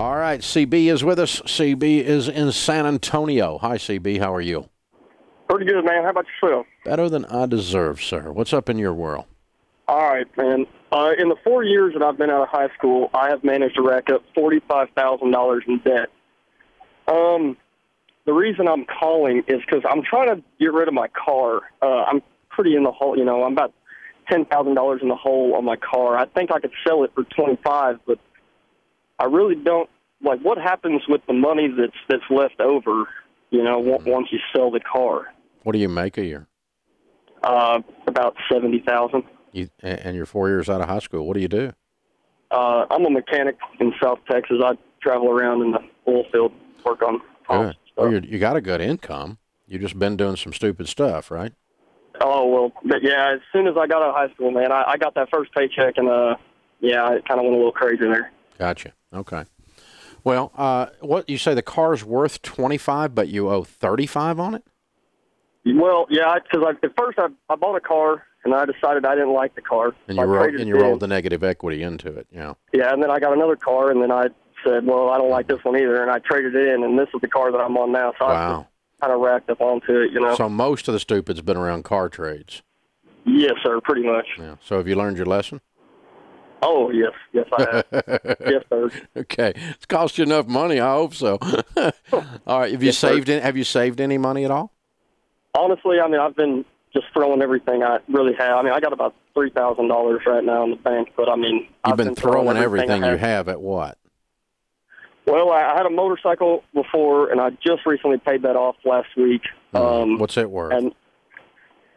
All right, CB is with us. CB is in San Antonio. Hi, CB. How are you? Pretty good, man. How about yourself? Better than I deserve, sir. What's up in your world? All right, man. Uh, in the four years that I've been out of high school, I have managed to rack up forty-five thousand dollars in debt. Um, the reason I'm calling is because I'm trying to get rid of my car. Uh, I'm pretty in the hole. You know, I'm about ten thousand dollars in the hole on my car. I think I could sell it for twenty-five, but I really don't. Like, what happens with the money that's that's left over? You know, w- once you sell the car, What do you make a year? uh, about seventy thousand. You and you're four years out of high school. What do you do? Uh, I'm a mechanic in South Texas. I travel around in the oil field, work on Good. Well, you got a good income. You just been doing some stupid stuff, right? Oh well, but yeah. As soon as I got out of high school, man, I, I got that first paycheck, and uh, yeah, I kind of went a little crazy there. Gotcha. Okay. Well, uh, what you say the car's worth twenty five, but you owe thirty five on it? Well, yeah, because I, at first I, I bought a car, and I decided I didn't like the car. And you I roll, traded and you rolled the negative equity into it. Yeah. Yeah, and then I got another car, and then I said, well, I don't like this one either, and I traded it in, and this is the car that I'm on now. So I Wow. kind of racked up onto it, you know. So most of the stupid's been around car trades. yes, sir, pretty much. Yeah. So have you learned your lesson? Oh yes, yes, I have. yes, sir. Okay. It's cost you enough money. I hope so. all right. Have you Yes, sir. saved? Any, have you saved any money at all? Honestly, I mean, I've been just throwing everything I really have. I mean, I got about three thousand dollars right now in the bank, but I mean, You've I've been, throwing everything, I you have at what? Well, I I had a motorcycle before, and I just recently paid that off last week. Um, What's it worth? and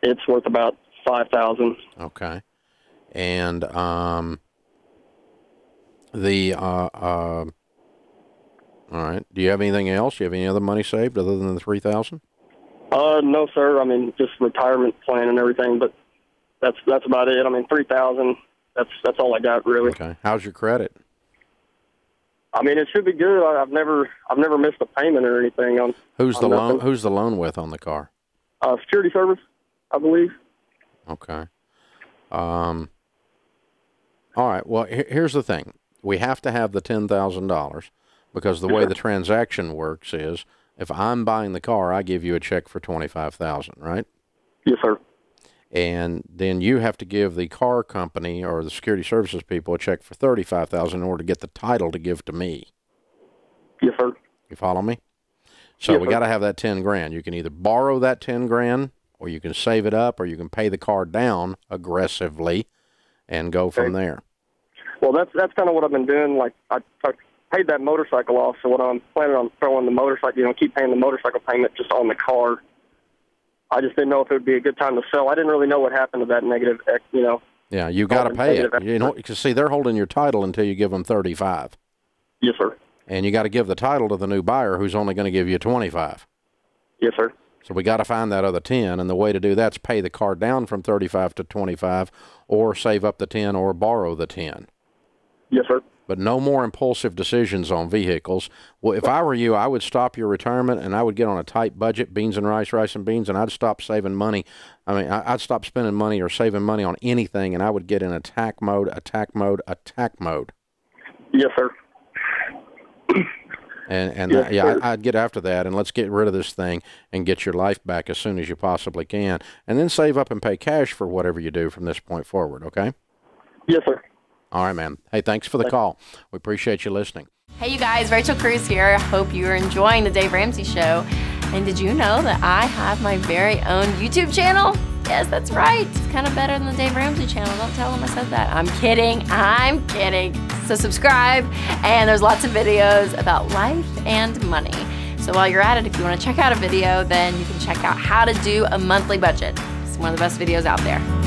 it's worth about five thousand. Okay. And um, the uh, uh, all right. Do you have anything else? Do you have any other money saved other than the three thousand? Uh, no, sir. I mean, just retirement plan and everything, but that's that's about it. I mean, three thousand. That's that's all I got really. Okay. How's your credit? I mean, it should be good. I, I've never I've never missed a payment or anything on Who's the on loan? Who's the loan with on the car? uh, security service, I believe. Okay. Um. All right. Well, here's the thing. We have to have the ten thousand dollars because the way the transaction works is, if I'm buying the car, I give you a check for twenty five thousand, right? Yes, sir. and then you have to give the car company or the security services people a check for thirty-five thousand in order to get the title to give to me. Yes, sir. You follow me? So Yes, we got to have that ten grand. You can either borrow that ten grand, or you can save it up, or you can pay the car down aggressively, and go from Okay. there. Well, that's that's kind of what I've been doing. Like I, I paid that motorcycle off, so what I'm planning on throwing the motorcycle, you know, keep paying the motorcycle payment just on the car. I just didn't know if it would be a good time to sell. I didn't really know what happened to that negative, eh, you know. Yeah, you got to oh, pay pay it. it You know, because see, they're holding your title until you give them thirty-five, Yes, sir. and you got to give the title to the new buyer, who's only going to give you twenty-five. Yes, sir. So we got to find that other 10 and the way to do that's pay the car down from 35 to 25 or save up the 10 or borrow the 10. Yes, sir. But no more impulsive decisions on vehicles. Well, if I were you, I would stop your retirement and I would get on a tight budget, beans and rice, rice and beans, and I'd stop saving money. I mean, I- I'd stop spending money or saving money on anything and I would get in attack mode, attack mode, attack mode. Yes, sir. And and Yes, uh, yeah, sir. I'd get after that, and let's get rid of this thing and get your life back as soon as you possibly can, and then save up and pay cash for whatever you do from this point forward. Okay. Yes, sir. All right, man. Hey, thanks for the call. We appreciate you listening. Hey, you guys, Rachel Cruze here. Hope you're enjoying the Dave Ramsey Show. And did you know that I have my very own YouTube channel? Yes, that's right. It's kind of better than the Dave Ramsey channel. Don't tell them I said that. I'm kidding. I'm kidding. So subscribe, and there's lots of videos about life and money. So while you're at it, if you want to check out a video, then you can check out how to do a monthly budget. It's one of the best videos out there.